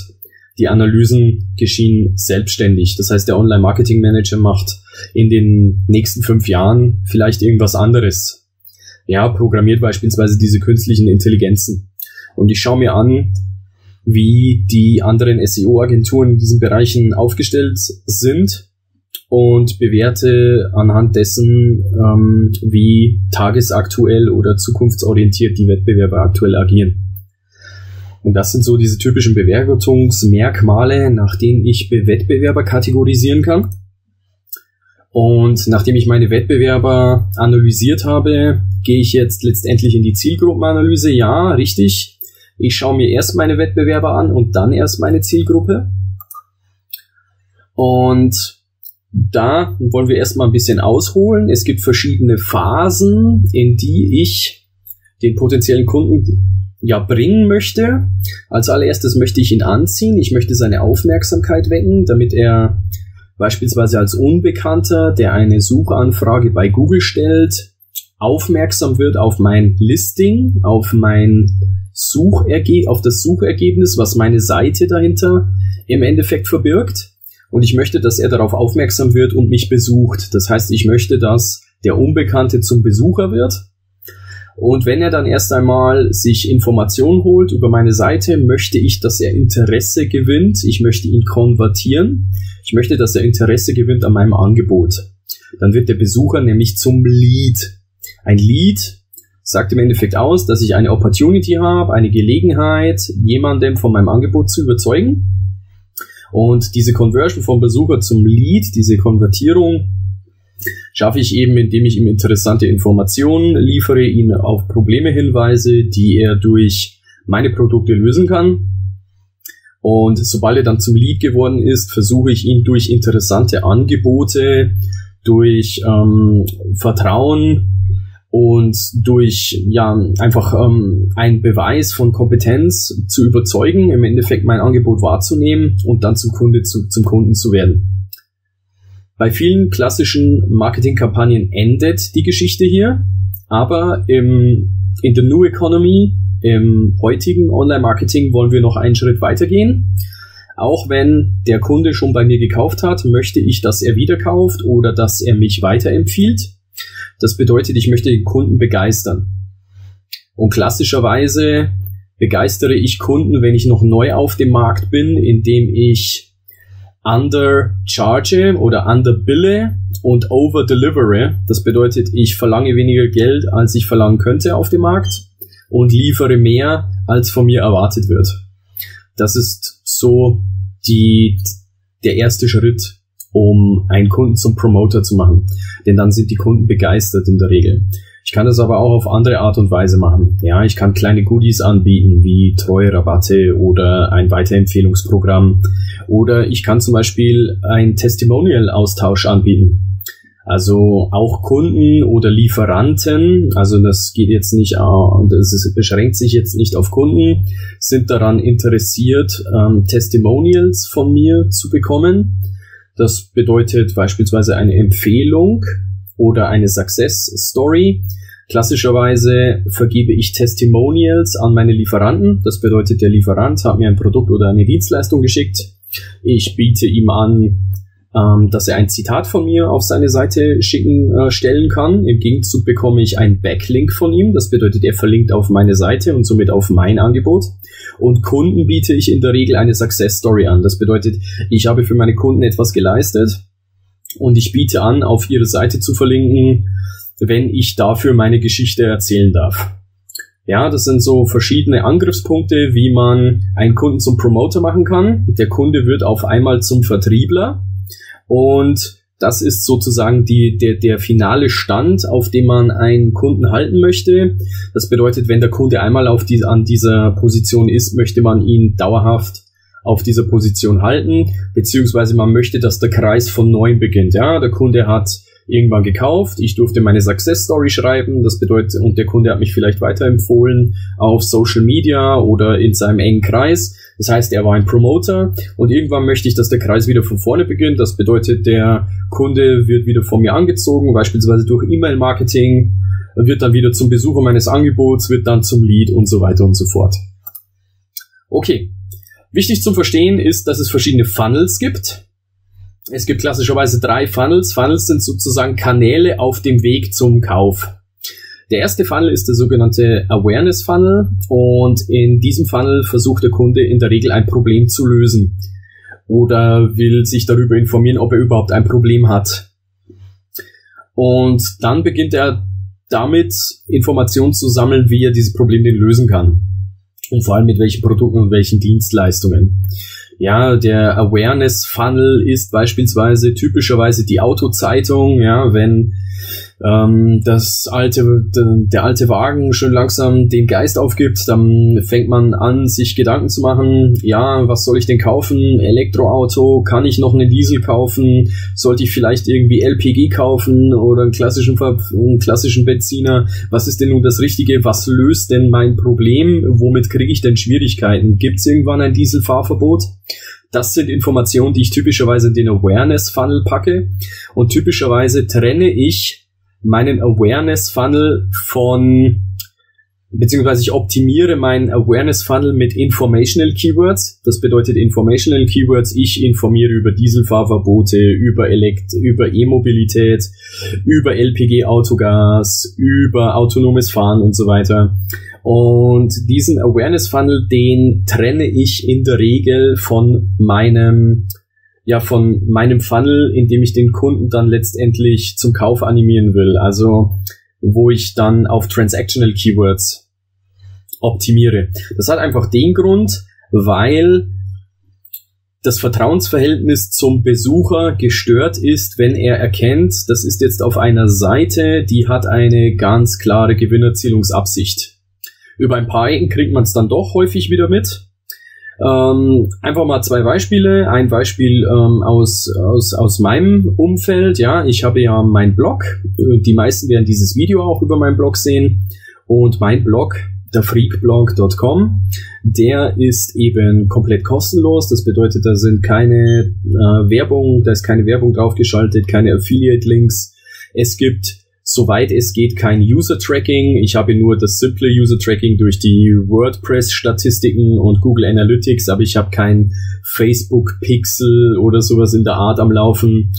die Analysen geschehen selbstständig. Das heißt, der Online-Marketing-Manager macht in den nächsten fünf Jahren vielleicht irgendwas anderes ja, programmiert beispielsweise diese künstlichen Intelligenzen. Und ich schaue mir an, wie die anderen SEO-Agenturen in diesen Bereichen aufgestellt sind und bewerte anhand dessen, ähm, wie tagesaktuell oder zukunftsorientiert die Wettbewerber aktuell agieren. Und das sind so diese typischen Bewertungsmerkmale, nach denen ich Wettbewerber kategorisieren kann. Und nachdem ich meine Wettbewerber analysiert habe, gehe ich jetzt letztendlich in die Zielgruppenanalyse. Ja, richtig. Ich schaue mir erst meine Wettbewerber an und dann erst meine Zielgruppe. Und da wollen wir erstmal ein bisschen ausholen. Es gibt verschiedene Phasen, in die ich den potenziellen Kunden ja bringen möchte. Als allererstes möchte ich ihn anziehen, ich möchte seine Aufmerksamkeit wecken, damit er beispielsweise als Unbekannter, der eine Suchanfrage bei Google stellt, aufmerksam wird auf mein Listing, auf mein Suchergebnis, auf das Suchergebnis, was meine Seite dahinter im Endeffekt verbirgt. Und ich möchte, dass er darauf aufmerksam wird und mich besucht. Das heißt, ich möchte, dass der Unbekannte zum Besucher wird. Und wenn er dann erst einmal sich Informationen holt über meine Seite, möchte ich, dass er Interesse gewinnt. Ich möchte ihn konvertieren. Ich möchte, dass er Interesse gewinnt an meinem Angebot. Dann wird der Besucher nämlich zum Lead. Ein Lead sagt im Endeffekt aus, dass ich eine Opportunity habe, eine Gelegenheit, jemandem von meinem Angebot zu überzeugen. Und diese Conversion vom Besucher zum Lead, diese Konvertierung, schaffe ich eben, indem ich ihm interessante Informationen liefere, ihn auf Probleme hinweise, die er durch meine Produkte lösen kann. Und sobald er dann zum Lead geworden ist, versuche ich ihn durch interessante Angebote, durch ähm, Vertrauen, und durch ja einfach ähm, einen Beweis von Kompetenz zu überzeugen, im Endeffekt mein Angebot wahrzunehmen und dann zum Kunde zu, zum Kunden zu werden. Bei vielen klassischen Marketingkampagnen endet die Geschichte hier, aber im, in der New Economy, im heutigen Online-Marketing wollen wir noch einen Schritt weitergehen. Auch wenn der Kunde schon bei mir gekauft hat, möchte ich, dass er wieder kauft oder dass er mich weiterempfiehlt. Das bedeutet, ich möchte den Kunden begeistern. Und klassischerweise begeistere ich Kunden, wenn ich noch neu auf dem Markt bin, indem ich undercharge oder underbille und overdelivere. Das bedeutet, ich verlange weniger Geld, als ich verlangen könnte auf dem Markt und liefere mehr, als von mir erwartet wird. Das ist so die, der erste Schritt um einen Kunden zum Promoter zu machen. Denn dann sind die Kunden begeistert in der Regel. Ich kann das aber auch auf andere Art und Weise machen. Ja, ich kann kleine Goodies anbieten, wie treue Rabatte oder ein Weiterempfehlungsprogramm. Oder ich kann zum Beispiel ein Testimonial-Austausch anbieten. Also auch Kunden oder Lieferanten, also das geht jetzt nicht, das beschränkt sich jetzt nicht auf Kunden, sind daran interessiert, ähm, Testimonials von mir zu bekommen das bedeutet beispielsweise eine Empfehlung oder eine Success Story. Klassischerweise vergebe ich Testimonials an meine Lieferanten. Das bedeutet, der Lieferant hat mir ein Produkt oder eine Dienstleistung geschickt. Ich biete ihm an, ähm, dass er ein Zitat von mir auf seine Seite schicken äh, stellen kann. Im Gegenzug bekomme ich einen Backlink von ihm. Das bedeutet, er verlinkt auf meine Seite und somit auf mein Angebot. Und Kunden biete ich in der Regel eine Success Story an. Das bedeutet, ich habe für meine Kunden etwas geleistet und ich biete an, auf ihre Seite zu verlinken, wenn ich dafür meine Geschichte erzählen darf. Ja, das sind so verschiedene Angriffspunkte, wie man einen Kunden zum Promoter machen kann. Der Kunde wird auf einmal zum Vertriebler und das ist sozusagen die, der, der finale Stand, auf dem man einen Kunden halten möchte. Das bedeutet, wenn der Kunde einmal auf die, an dieser Position ist, möchte man ihn dauerhaft auf dieser Position halten, beziehungsweise man möchte, dass der Kreis von neuem beginnt. Ja, der Kunde hat irgendwann gekauft. Ich durfte meine Success Story schreiben. Das bedeutet, und der Kunde hat mich vielleicht weiterempfohlen auf Social Media oder in seinem engen Kreis. Das heißt, er war ein Promoter und irgendwann möchte ich, dass der Kreis wieder von vorne beginnt. Das bedeutet, der Kunde wird wieder von mir angezogen, beispielsweise durch E-Mail-Marketing, wird dann wieder zum Besucher meines Angebots, wird dann zum Lead und so weiter und so fort. Okay. Wichtig zum Verstehen ist, dass es verschiedene Funnels gibt. Es gibt klassischerweise drei Funnels. Funnels sind sozusagen Kanäle auf dem Weg zum Kauf. Der erste Funnel ist der sogenannte Awareness Funnel und in diesem Funnel versucht der Kunde in der Regel ein Problem zu lösen oder will sich darüber informieren, ob er überhaupt ein Problem hat. Und dann beginnt er damit Informationen zu sammeln, wie er dieses Problem denn lösen kann. Und vor allem mit welchen Produkten und welchen Dienstleistungen. Ja, der Awareness Funnel ist beispielsweise typischerweise die Autozeitung, ja, wenn ähm, das alte, der alte Wagen schon langsam den Geist aufgibt, dann fängt man an, sich Gedanken zu machen, ja, was soll ich denn kaufen? Elektroauto, kann ich noch einen Diesel kaufen? Sollte ich vielleicht irgendwie LPG kaufen oder einen klassischen, einen klassischen Benziner? Was ist denn nun das Richtige? Was löst denn mein Problem? Womit kriege ich denn Schwierigkeiten? Gibt es irgendwann ein Dieselfahrverbot? Das sind Informationen, die ich typischerweise in den Awareness Funnel packe. Und typischerweise trenne ich meinen Awareness Funnel von beziehungsweise ich optimiere meinen Awareness Funnel mit Informational Keywords. Das bedeutet Informational Keywords. Ich informiere über Dieselfahrverbote, über Elekt, über E-Mobilität, über LPG Autogas, über autonomes Fahren und so weiter. Und diesen Awareness Funnel, den trenne ich in der Regel von meinem ja von meinem Funnel, in dem ich den Kunden dann letztendlich zum Kauf animieren will. Also wo ich dann auf Transactional Keywords optimiere. Das hat einfach den Grund, weil das Vertrauensverhältnis zum Besucher gestört ist, wenn er erkennt, das ist jetzt auf einer Seite, die hat eine ganz klare Gewinnerzielungsabsicht. Über ein paar Ecken kriegt man es dann doch häufig wieder mit. Ähm, einfach mal zwei Beispiele. Ein Beispiel ähm, aus, aus, aus meinem Umfeld. Ja, ich habe ja meinen Blog. Die meisten werden dieses Video auch über meinen Blog sehen. Und mein Blog, derfreakblog.com, der ist eben komplett kostenlos. Das bedeutet, da sind keine äh, Werbung, da ist keine Werbung draufgeschaltet, keine Affiliate-Links. Es gibt soweit es geht, kein User-Tracking. Ich habe nur das simple User-Tracking durch die WordPress-Statistiken und Google Analytics, aber ich habe kein Facebook-Pixel oder sowas in der Art am Laufen.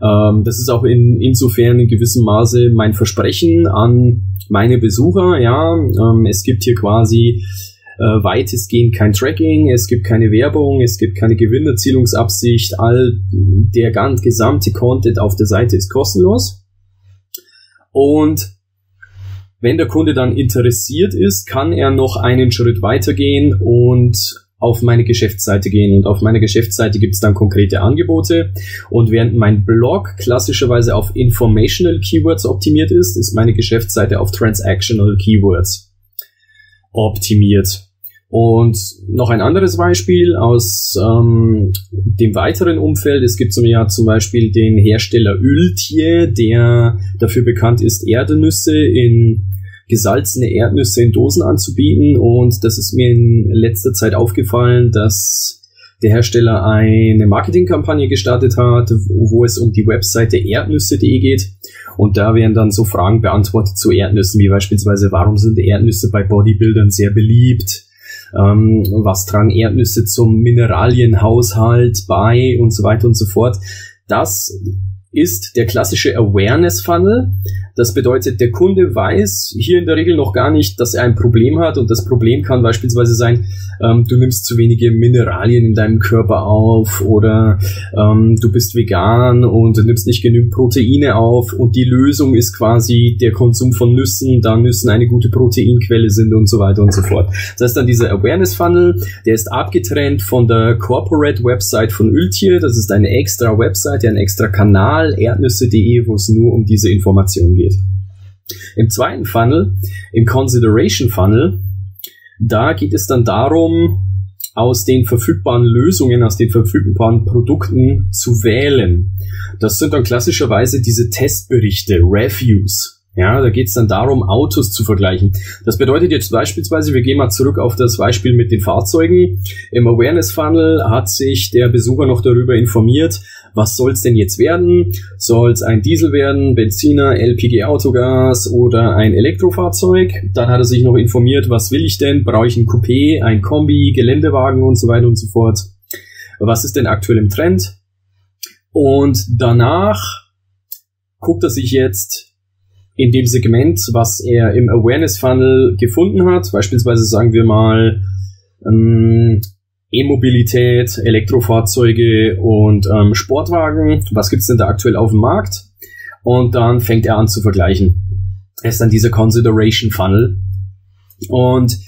Ähm, das ist auch in, insofern in gewissem Maße mein Versprechen an meine Besucher. Ja, ähm, es gibt hier quasi äh, weitestgehend kein Tracking, es gibt keine Werbung, es gibt keine Gewinnerzielungsabsicht, all der ganz gesamte Content auf der Seite ist kostenlos. Und wenn der Kunde dann interessiert ist, kann er noch einen Schritt weitergehen und auf meine Geschäftsseite gehen. Und auf meiner Geschäftsseite gibt es dann konkrete Angebote. Und während mein Blog klassischerweise auf Informational Keywords optimiert ist, ist meine Geschäftsseite auf Transactional Keywords optimiert. Und noch ein anderes Beispiel aus ähm, dem weiteren Umfeld. Es gibt zum, ja zum Beispiel den Hersteller Öltier, der dafür bekannt ist, Erdnüsse in gesalzene Erdnüsse in Dosen anzubieten. Und das ist mir in letzter Zeit aufgefallen, dass der Hersteller eine Marketingkampagne gestartet hat, wo es um die Webseite erdnüsse.de geht. Und da werden dann so Fragen beantwortet zu Erdnüssen, wie beispielsweise, warum sind Erdnüsse bei Bodybuildern sehr beliebt? Ähm, was tragen Erdnüsse zum Mineralienhaushalt bei und so weiter und so fort. Das ist der klassische Awareness Funnel. Das bedeutet, der Kunde weiß hier in der Regel noch gar nicht, dass er ein Problem hat und das Problem kann beispielsweise sein, ähm, du nimmst zu wenige Mineralien in deinem Körper auf oder ähm, du bist vegan und nimmst nicht genügend Proteine auf und die Lösung ist quasi der Konsum von Nüssen, da Nüssen eine gute Proteinquelle sind und so weiter und so fort. Das heißt dann dieser Awareness Funnel, der ist abgetrennt von der Corporate Website von Öltier. Das ist eine extra Website, ein extra Kanal, erdnüsse.de, wo es nur um diese Information geht. Im zweiten Funnel, im Consideration Funnel, da geht es dann darum, aus den verfügbaren Lösungen, aus den verfügbaren Produkten zu wählen. Das sind dann klassischerweise diese Testberichte, Reviews. Ja, da geht es dann darum, Autos zu vergleichen. Das bedeutet jetzt beispielsweise, wir gehen mal zurück auf das Beispiel mit den Fahrzeugen. Im Awareness Funnel hat sich der Besucher noch darüber informiert, was soll es denn jetzt werden? Soll es ein Diesel werden, Benziner, LPG Autogas oder ein Elektrofahrzeug? Dann hat er sich noch informiert, was will ich denn? Brauche ich ein Coupé, ein Kombi, Geländewagen und so weiter und so fort? Was ist denn aktuell im Trend? Und danach guckt er sich jetzt in dem Segment, was er im Awareness Funnel gefunden hat, beispielsweise sagen wir mal ähm, E-Mobilität, Elektrofahrzeuge und ähm, Sportwagen. Was gibt's denn da aktuell auf dem Markt? Und dann fängt er an zu vergleichen. Es ist dann dieser Consideration Funnel. Und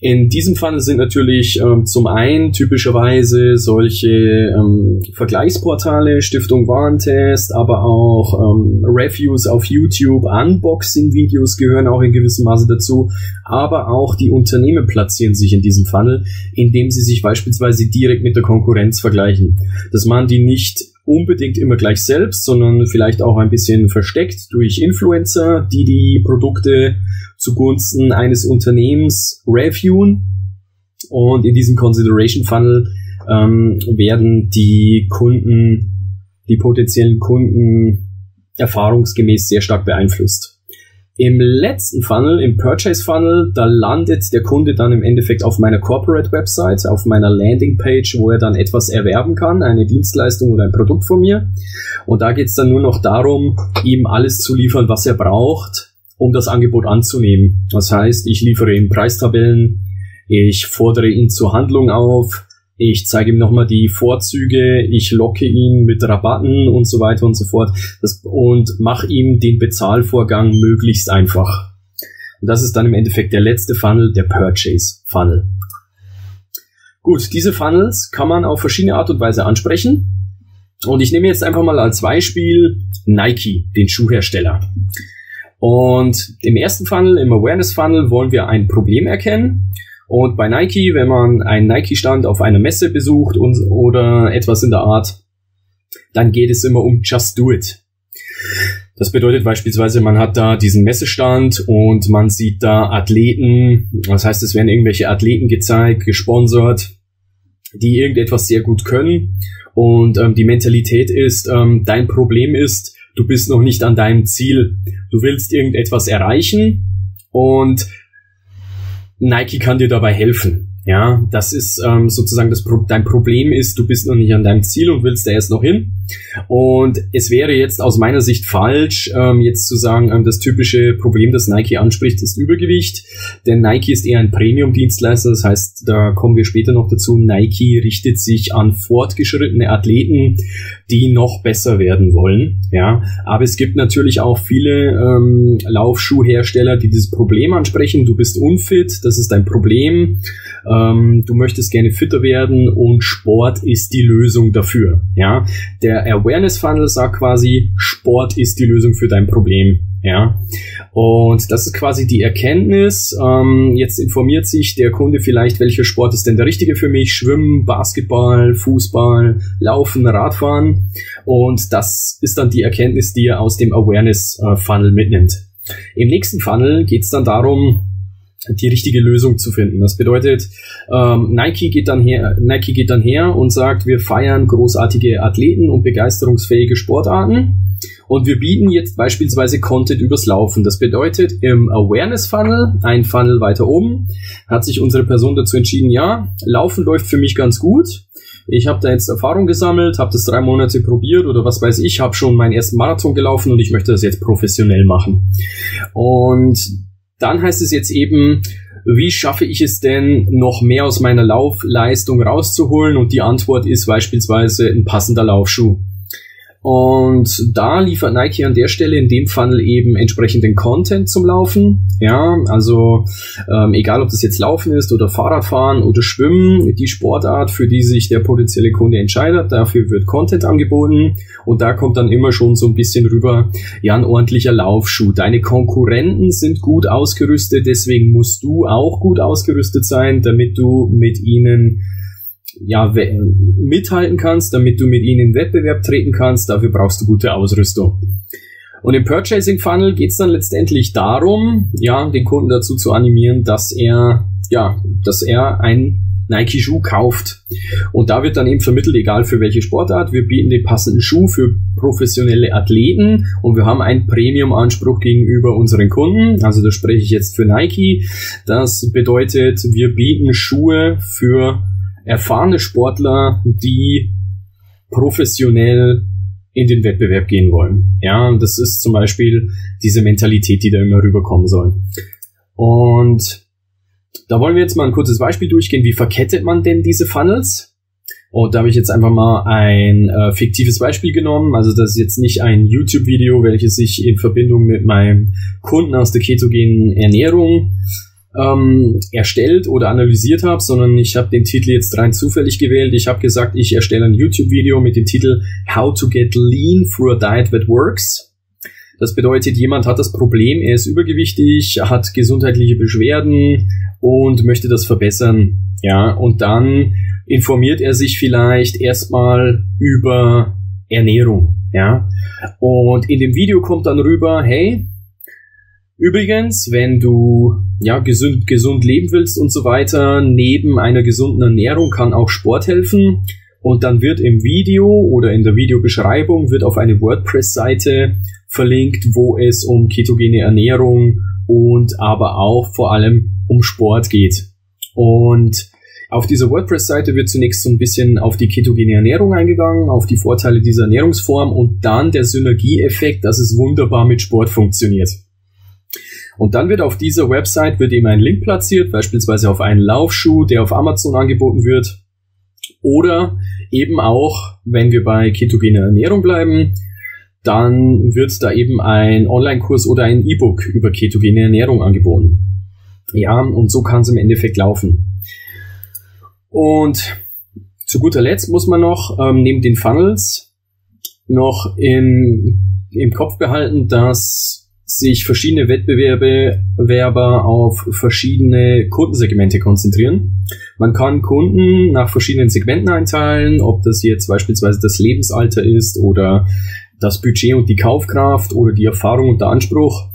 In diesem Fall sind natürlich ähm, zum einen typischerweise solche ähm, Vergleichsportale, Stiftung Warentest, aber auch ähm, Reviews auf YouTube, Unboxing-Videos gehören auch in gewissem Maße dazu, aber auch die Unternehmen platzieren sich in diesem Funnel, indem sie sich beispielsweise direkt mit der Konkurrenz vergleichen. Das machen die nicht unbedingt immer gleich selbst, sondern vielleicht auch ein bisschen versteckt durch Influencer, die die Produkte zugunsten eines Unternehmens reviewen. Und in diesem Consideration Funnel ähm, werden die Kunden, die potenziellen Kunden erfahrungsgemäß sehr stark beeinflusst. Im letzten Funnel, im Purchase Funnel, da landet der Kunde dann im Endeffekt auf meiner Corporate Website, auf meiner Landing Page, wo er dann etwas erwerben kann, eine Dienstleistung oder ein Produkt von mir. Und da geht es dann nur noch darum, ihm alles zu liefern, was er braucht, um das Angebot anzunehmen. Das heißt, ich liefere ihm Preistabellen, ich fordere ihn zur Handlung auf, ich zeige ihm nochmal die Vorzüge, ich locke ihn mit Rabatten und so weiter und so fort das, und mache ihm den Bezahlvorgang möglichst einfach. Und das ist dann im Endeffekt der letzte Funnel, der Purchase Funnel. Gut, diese Funnels kann man auf verschiedene Art und Weise ansprechen. Und ich nehme jetzt einfach mal als Beispiel Nike, den Schuhhersteller. Und im ersten Funnel, im Awareness Funnel, wollen wir ein Problem erkennen. Und bei Nike, wenn man einen Nike-Stand auf einer Messe besucht und, oder etwas in der Art, dann geht es immer um Just Do It. Das bedeutet beispielsweise, man hat da diesen Messestand und man sieht da Athleten, das heißt, es werden irgendwelche Athleten gezeigt, gesponsert, die irgendetwas sehr gut können. Und ähm, die Mentalität ist, ähm, dein Problem ist, du bist noch nicht an deinem Ziel. Du willst irgendetwas erreichen und Nike kann dir dabei helfen. Ja, das ist ähm, sozusagen das Pro dein Problem ist, du bist noch nicht an deinem Ziel und willst da erst noch hin. Und es wäre jetzt aus meiner Sicht falsch, ähm, jetzt zu sagen, ähm, das typische Problem, das Nike anspricht, ist Übergewicht. Denn Nike ist eher ein Premium-Dienstleister, das heißt, da kommen wir später noch dazu. Nike richtet sich an fortgeschrittene Athleten, die noch besser werden wollen. Ja, aber es gibt natürlich auch viele ähm, Laufschuhhersteller, die dieses Problem ansprechen. Du bist unfit, das ist dein Problem du möchtest gerne fitter werden und Sport ist die Lösung dafür. Ja, der Awareness Funnel sagt quasi, Sport ist die Lösung für dein Problem. Ja, und das ist quasi die Erkenntnis. Ähm, jetzt informiert sich der Kunde vielleicht, welcher Sport ist denn der richtige für mich? Schwimmen, Basketball, Fußball, Laufen, Radfahren. Und das ist dann die Erkenntnis, die er aus dem Awareness äh, Funnel mitnimmt. Im nächsten Funnel geht es dann darum, die richtige Lösung zu finden. Das bedeutet, ähm, Nike geht dann her, Nike geht dann her und sagt, wir feiern großartige Athleten und begeisterungsfähige Sportarten. Und wir bieten jetzt beispielsweise Content übers Laufen. Das bedeutet, im Awareness Funnel, ein Funnel weiter oben, hat sich unsere Person dazu entschieden, ja, Laufen läuft für mich ganz gut. Ich habe da jetzt Erfahrung gesammelt, habe das drei Monate probiert oder was weiß ich, habe schon meinen ersten Marathon gelaufen und ich möchte das jetzt professionell machen. Und dann heißt es jetzt eben, wie schaffe ich es denn, noch mehr aus meiner Laufleistung rauszuholen? Und die Antwort ist beispielsweise ein passender Laufschuh. Und da liefert Nike an der Stelle in dem Funnel eben entsprechenden Content zum Laufen. Ja, also ähm, egal ob das jetzt Laufen ist oder Fahrradfahren oder Schwimmen, die Sportart, für die sich der potenzielle Kunde entscheidet, dafür wird Content angeboten und da kommt dann immer schon so ein bisschen rüber, ja, ein ordentlicher Laufschuh. Deine Konkurrenten sind gut ausgerüstet, deswegen musst du auch gut ausgerüstet sein, damit du mit ihnen ja, mithalten kannst, damit du mit ihnen in Wettbewerb treten kannst. Dafür brauchst du gute Ausrüstung. Und im Purchasing Funnel geht es dann letztendlich darum, ja, den Kunden dazu zu animieren, dass er, ja, dass er ein Nike-Schuh kauft. Und da wird dann eben vermittelt, egal für welche Sportart, wir bieten den passenden Schuh für professionelle Athleten und wir haben einen Premium-Anspruch gegenüber unseren Kunden. Also da spreche ich jetzt für Nike. Das bedeutet, wir bieten Schuhe für erfahrene Sportler, die professionell in den Wettbewerb gehen wollen. Ja, das ist zum Beispiel diese Mentalität, die da immer rüberkommen soll. Und da wollen wir jetzt mal ein kurzes Beispiel durchgehen. Wie verkettet man denn diese Funnels? Und da habe ich jetzt einfach mal ein äh, fiktives Beispiel genommen. Also das ist jetzt nicht ein YouTube-Video, welches ich in Verbindung mit meinem Kunden aus der ketogenen Ernährung ähm, erstellt oder analysiert habe, sondern ich habe den Titel jetzt rein zufällig gewählt. Ich habe gesagt, ich erstelle ein YouTube-Video mit dem Titel How to get lean through a diet that works. Das bedeutet, jemand hat das Problem, er ist übergewichtig, hat gesundheitliche Beschwerden und möchte das verbessern. Ja, und dann informiert er sich vielleicht erstmal über Ernährung. Ja, und in dem Video kommt dann rüber, hey, Übrigens, wenn du ja gesund gesund leben willst und so weiter, neben einer gesunden Ernährung kann auch Sport helfen. Und dann wird im Video oder in der Videobeschreibung wird auf eine WordPress-Seite verlinkt, wo es um ketogene Ernährung und aber auch vor allem um Sport geht. Und auf dieser WordPress-Seite wird zunächst so ein bisschen auf die ketogene Ernährung eingegangen, auf die Vorteile dieser Ernährungsform und dann der Synergieeffekt, dass es wunderbar mit Sport funktioniert. Und dann wird auf dieser Website wird eben ein Link platziert, beispielsweise auf einen Laufschuh, der auf Amazon angeboten wird. Oder eben auch, wenn wir bei ketogener Ernährung bleiben, dann wird da eben ein Online-Kurs oder ein E-Book über ketogene Ernährung angeboten. Ja, und so kann es im Endeffekt laufen. Und zu guter Letzt muss man noch ähm, neben den Funnels noch in, im Kopf behalten, dass sich verschiedene Wettbewerber auf verschiedene Kundensegmente konzentrieren. Man kann Kunden nach verschiedenen Segmenten einteilen, ob das jetzt beispielsweise das Lebensalter ist oder das Budget und die Kaufkraft oder die Erfahrung und der Anspruch.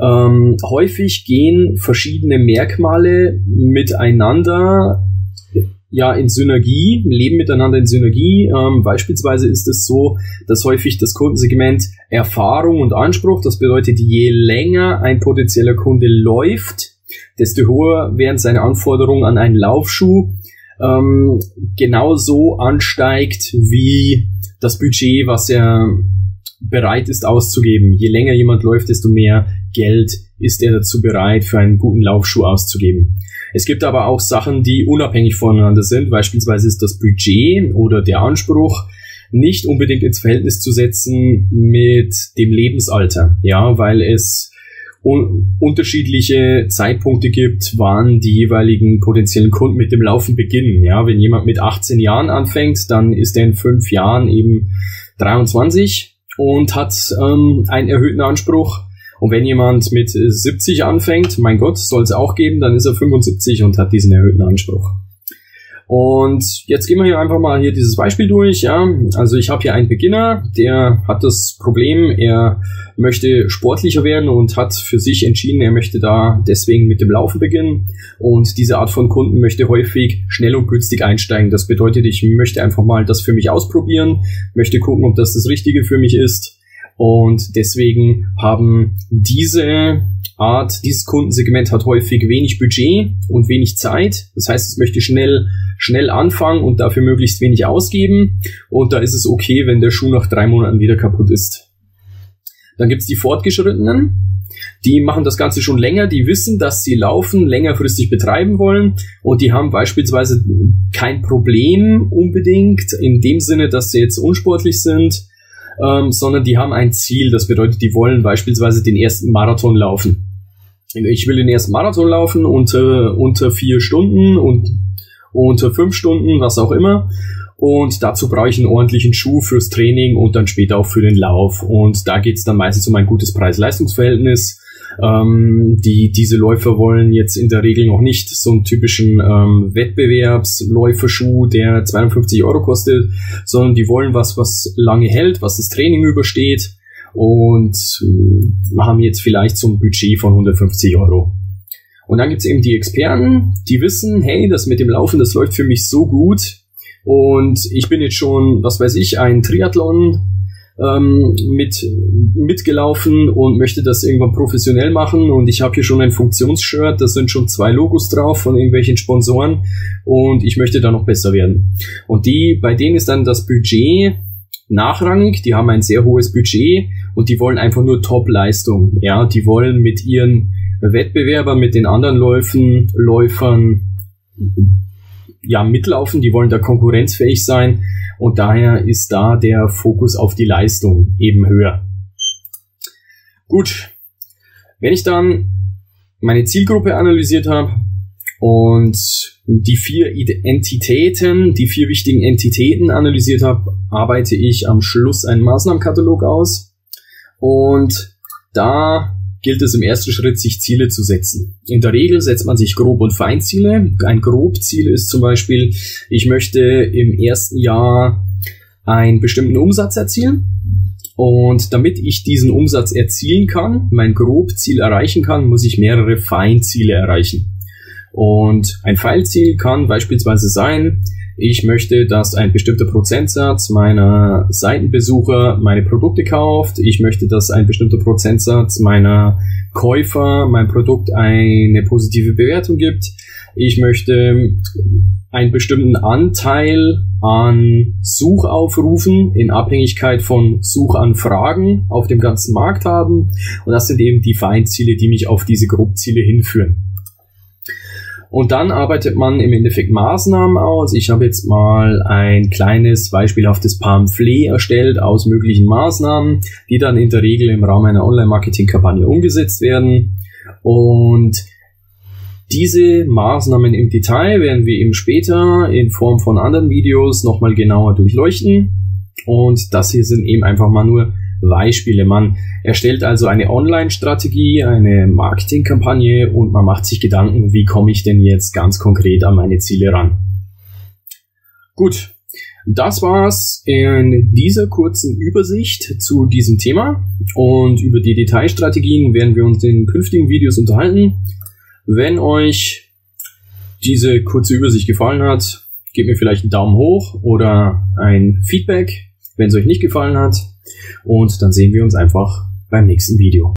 Ähm, häufig gehen verschiedene Merkmale miteinander ja in Synergie, leben miteinander in Synergie. Ähm, beispielsweise ist es so, dass häufig das Kundensegment Erfahrung und Anspruch, das bedeutet, je länger ein potenzieller Kunde läuft, desto höher werden seine Anforderungen an einen Laufschuh ähm, genauso ansteigt wie das Budget, was er bereit ist auszugeben. Je länger jemand läuft, desto mehr Geld ist er dazu bereit, für einen guten Laufschuh auszugeben. Es gibt aber auch Sachen, die unabhängig voneinander sind. Beispielsweise ist das Budget oder der Anspruch nicht unbedingt ins Verhältnis zu setzen mit dem Lebensalter. Ja, weil es un unterschiedliche Zeitpunkte gibt, wann die jeweiligen potenziellen Kunden mit dem Laufen beginnen. Ja, wenn jemand mit 18 Jahren anfängt, dann ist er in fünf Jahren eben 23 und hat ähm, einen erhöhten Anspruch. Und wenn jemand mit 70 anfängt, mein Gott, soll es auch geben, dann ist er 75 und hat diesen erhöhten Anspruch. Und jetzt gehen wir hier einfach mal hier dieses Beispiel durch. Ja, also ich habe hier einen Beginner, der hat das Problem, er möchte sportlicher werden und hat für sich entschieden, er möchte da deswegen mit dem Laufen beginnen. Und diese Art von Kunden möchte häufig schnell und günstig einsteigen. Das bedeutet, ich möchte einfach mal das für mich ausprobieren, möchte gucken, ob das das Richtige für mich ist und deswegen haben diese Art, dieses Kundensegment hat häufig wenig Budget und wenig Zeit. Das heißt, es möchte schnell, schnell anfangen und dafür möglichst wenig ausgeben. Und da ist es okay, wenn der Schuh nach drei Monaten wieder kaputt ist. Dann gibt's die Fortgeschrittenen. Die machen das Ganze schon länger, die wissen, dass sie Laufen längerfristig betreiben wollen und die haben beispielsweise kein Problem unbedingt in dem Sinne, dass sie jetzt unsportlich sind, ähm, sondern die haben ein Ziel. Das bedeutet, die wollen beispielsweise den ersten Marathon laufen. Ich will den ersten Marathon laufen unter, unter vier Stunden und unter fünf Stunden, was auch immer. Und dazu brauche ich einen ordentlichen Schuh fürs Training und dann später auch für den Lauf. Und da geht es dann meistens um ein gutes Preis-Leistungs-Verhältnis. Ähm, die, diese Läufer wollen jetzt in der Regel noch nicht so einen typischen ähm, Wettbewerbsläuferschuh, der 52 Euro kostet, sondern die wollen was, was lange hält, was das Training übersteht und äh, haben jetzt vielleicht so ein Budget von 150 Euro. Und dann gibt's eben die Experten, die wissen, hey, das mit dem Laufen, das läuft für mich so gut. Und ich bin jetzt schon, was weiß ich, ein Triathlon ähm, mit mitgelaufen und möchte das irgendwann professionell machen und ich habe hier schon ein Funktionsshirt, da sind schon zwei Logos drauf von irgendwelchen Sponsoren und ich möchte da noch besser werden. Und die, bei denen ist dann das Budget nachrangig, die haben ein sehr hohes Budget und die wollen einfach nur Top-Leistung. Ja, die wollen mit ihren Wettbewerbern, mit den anderen Läufen, Läufern ja mitlaufen, die wollen da konkurrenzfähig sein und daher ist da der Fokus auf die Leistung eben höher. Gut, wenn ich dann meine Zielgruppe analysiert habe und die vier Entitäten, die vier wichtigen Entitäten analysiert habe, arbeite ich am Schluss einen Maßnahmenkatalog aus. Und da gilt es im ersten Schritt, sich Ziele zu setzen. In der Regel setzt man sich Grob- und Feinziele. Ein Grobziel ist zum Beispiel, ich möchte im ersten Jahr einen bestimmten Umsatz erzielen. Und damit ich diesen Umsatz erzielen kann, mein Grobziel erreichen kann, muss ich mehrere Feinziele erreichen. Und ein Pfeilziel kann beispielsweise sein, ich möchte, dass ein bestimmter Prozentsatz meiner Seitenbesucher meine Produkte kauft. Ich möchte, dass ein bestimmter Prozentsatz meiner Käufer mein Produkt eine positive Bewertung gibt. Ich möchte einen bestimmten Anteil an Suchaufrufen in Abhängigkeit von Suchanfragen auf dem ganzen Markt haben. Und das sind eben die Feinziele, die mich auf diese Grobziele hinführen. Und dann arbeitet man im Endeffekt Maßnahmen aus. Ich habe jetzt mal ein kleines beispielhaftes Pamphlet erstellt aus möglichen Maßnahmen, die dann in der Regel im Rahmen einer Online-Marketing-Kampagne umgesetzt werden. Und diese Maßnahmen im Detail werden wir eben später in Form von anderen Videos nochmal genauer durchleuchten. Und das hier sind eben einfach mal nur Beispiele. Man erstellt also eine Online-Strategie, eine Marketingkampagne und man macht sich Gedanken, wie komme ich denn jetzt ganz konkret an meine Ziele ran. Gut, das war's in dieser kurzen Übersicht zu diesem Thema und über die Detailstrategien werden wir uns in künftigen Videos unterhalten. Wenn euch diese kurze Übersicht gefallen hat, gebt mir vielleicht einen Daumen hoch oder ein Feedback. Wenn es euch nicht gefallen hat, und dann sehen wir uns einfach beim nächsten Video.